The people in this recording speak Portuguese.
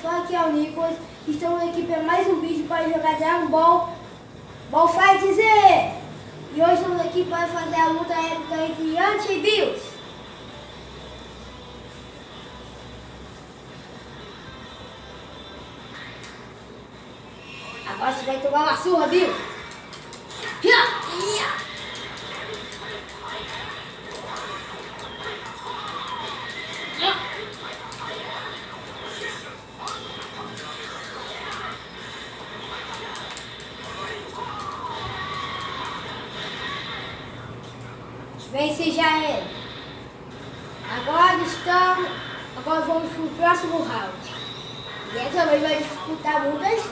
pessoal, aqui é o Nicolas. Estamos aqui para mais um vídeo para jogar Dragon Ball Ball Fight Z. E hoje estamos aqui para fazer a luta épica entre Yanti e Bills. Agora você vai tomar uma surra, Bills. Vence já ele. Agora estamos. Agora vamos para o próximo round. E essa vez vai disputar muitas.